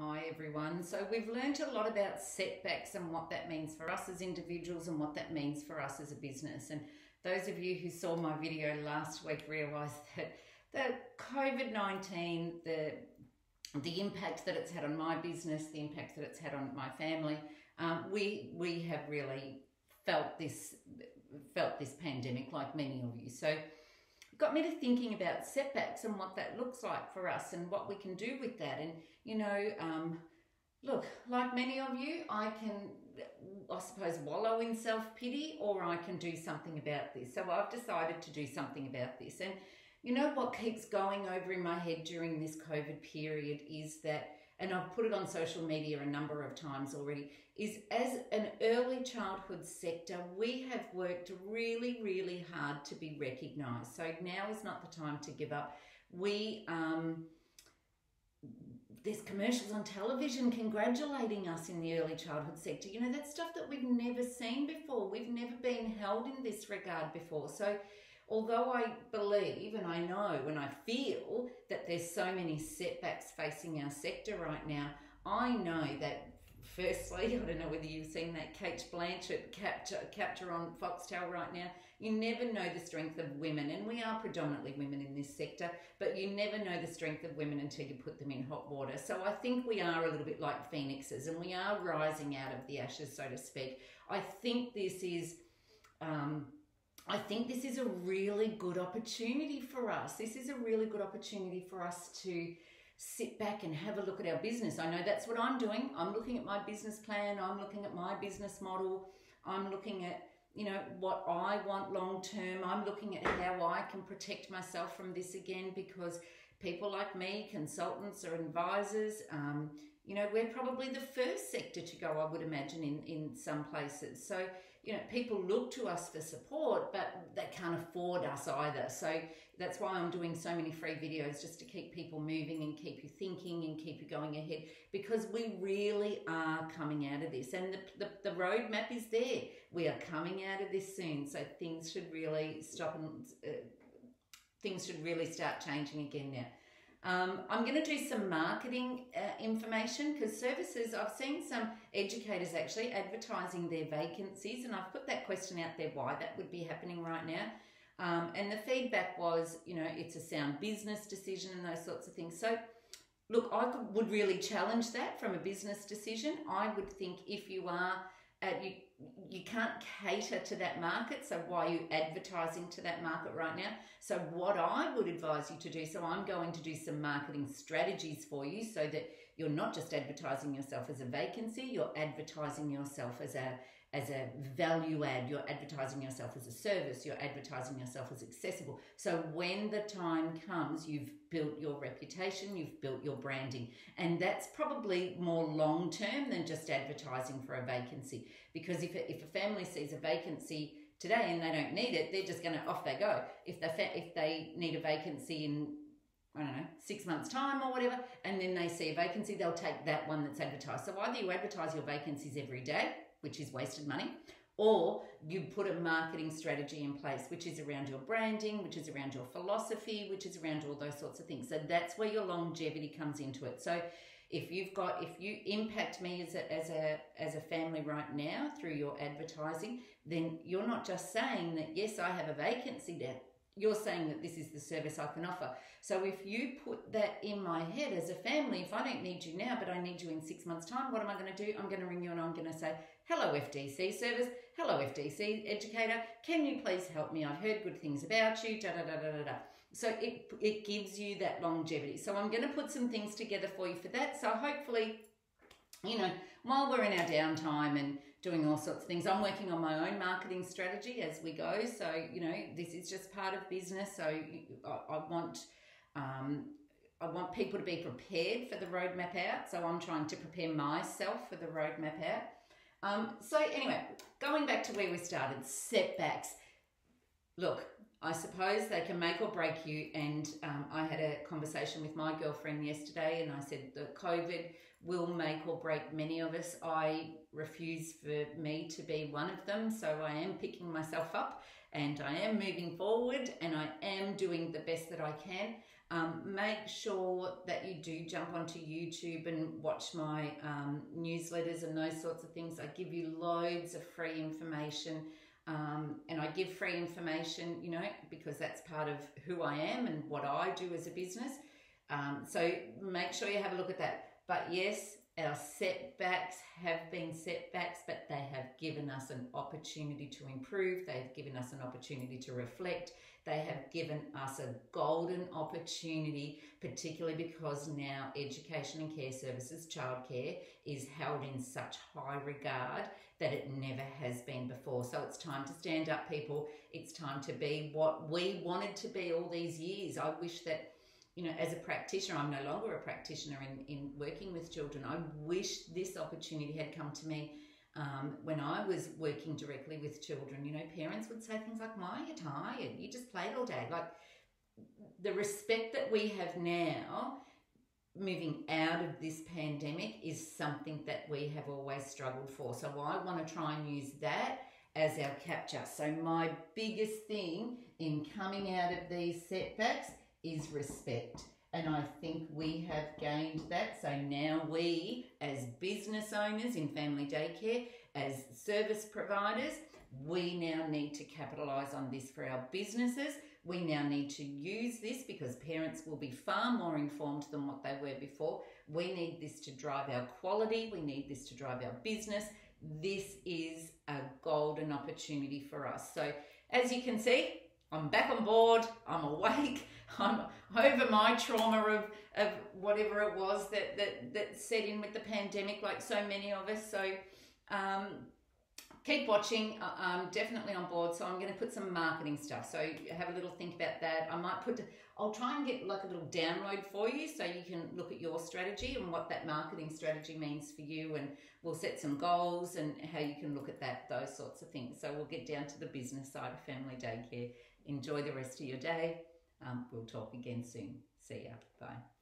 Hi everyone. So we've learned a lot about setbacks and what that means for us as individuals and what that means for us as a business. And those of you who saw my video last week realised that the COVID-19, the the impact that it's had on my business, the impact that it's had on my family, um, we we have really felt this felt this pandemic like many of you. So got me to thinking about setbacks and what that looks like for us and what we can do with that. And, you know, um, look, like many of you, I can, I suppose, wallow in self pity or I can do something about this. So I've decided to do something about this. And, you know, what keeps going over in my head during this COVID period is that and I've put it on social media a number of times already, is as an early childhood sector, we have worked really, really hard to be recognised. So now is not the time to give up. We, um, there's commercials on television congratulating us in the early childhood sector. You know, that's stuff that we've never seen before. We've never been held in this regard before. So although I believe and I know and I feel that there's so many setbacks facing our sector right now, I know that firstly, I don't know whether you've seen that Cate Blanchett capture, capture on Foxtel right now. You never know the strength of women, and we are predominantly women in this sector, but you never know the strength of women until you put them in hot water. So I think we are a little bit like phoenixes, and we are rising out of the ashes, so to speak. I think this is. Um, I think this is a really good opportunity for us. This is a really good opportunity for us to sit back and have a look at our business. I know that's what I'm doing. I'm looking at my business plan, I'm looking at my business model, I'm looking at you know what I want long term. I'm looking at how I can protect myself from this again because people like me, consultants or advisors, um, you know, we're probably the first sector to go, I would imagine, in, in some places. So you know, people look to us for support, but they can't afford us either. So that's why I'm doing so many free videos just to keep people moving and keep you thinking and keep you going ahead because we really are coming out of this and the, the, the roadmap is there. We are coming out of this soon. So things should really stop and uh, things should really start changing again now. Um, I'm going to do some marketing uh, information because services, I've seen some educators actually advertising their vacancies, and I've put that question out there why that would be happening right now. Um, and the feedback was, you know, it's a sound business decision and those sorts of things. So, look, I could, would really challenge that from a business decision. I would think if you are, uh, you you can't cater to that market. So why are you advertising to that market right now? So what I would advise you to do, so I'm going to do some marketing strategies for you so that you're not just advertising yourself as a vacancy, you're advertising yourself as a as a value add, you're advertising yourself as a service, you're advertising yourself as accessible. So when the time comes, you've built your reputation, you've built your branding. And that's probably more long term than just advertising for a vacancy. Because if, if a family sees a vacancy today and they don't need it, they're just going to, off they go. If they, if they need a vacancy in I don't know, six months' time or whatever, and then they see a vacancy, they'll take that one that's advertised. So either you advertise your vacancies every day, which is wasted money, or you put a marketing strategy in place, which is around your branding, which is around your philosophy, which is around all those sorts of things. So that's where your longevity comes into it. So if you've got if you impact me as a as a as a family right now through your advertising, then you're not just saying that yes, I have a vacancy there you're saying that this is the service I can offer. So if you put that in my head as a family, if I don't need you now, but I need you in six months' time, what am I going to do? I'm going to ring you and I'm going to say, hello FDC service, hello FDC educator, can you please help me? I've heard good things about you, da da da da da da. So it, it gives you that longevity. So I'm going to put some things together for you for that. So hopefully, you know, while we're in our downtime and doing all sorts of things. I'm working on my own marketing strategy as we go. So, you know, this is just part of business. So I, I want, um, I want people to be prepared for the roadmap out. So I'm trying to prepare myself for the roadmap out. Um, so anyway, going back to where we started, setbacks. Look, I suppose they can make or break you. And um, I had a conversation with my girlfriend yesterday, and I said the COVID will make or break many of us. I refuse for me to be one of them, so I am picking myself up and I am moving forward and I am doing the best that I can. Um, make sure that you do jump onto YouTube and watch my um, newsletters and those sorts of things. I give you loads of free information. Um, and I give free information, you know, because that's part of who I am and what I do as a business. Um, so make sure you have a look at that. But yes, our setbacks have been setbacks, but they have given us an opportunity to improve. They've given us an opportunity to reflect. They have given us a golden opportunity, particularly because now education and care services, childcare, is held in such high regard that it never has been before. So it's time to stand up, people. It's time to be what we wanted to be all these years. I wish that you know, as a practitioner, I'm no longer a practitioner in, in working with children. I wish this opportunity had come to me um, when I was working directly with children. You know, parents would say things like, Why are you tired? You just played all day. Like the respect that we have now moving out of this pandemic is something that we have always struggled for. So I want to try and use that as our capture. So my biggest thing in coming out of these setbacks is respect. And I think we have gained that. So now we, as business owners in family daycare, as service providers, we now need to capitalise on this for our businesses. We now need to use this because parents will be far more informed than what they were before. We need this to drive our quality. We need this to drive our business. This is a golden opportunity for us. So, as you can see, I'm back on board. I'm awake. I'm over my trauma of, of whatever it was that, that, that set in with the pandemic, like so many of us. So um, keep watching. I'm definitely on board. So I'm going to put some marketing stuff. So have a little think about that. I might put, I'll try and get like a little download for you so you can look at your strategy and what that marketing strategy means for you. And we'll set some goals and how you can look at that, those sorts of things. So we'll get down to the business side of family daycare. Enjoy the rest of your day. Um, we'll talk again soon. See ya. Bye.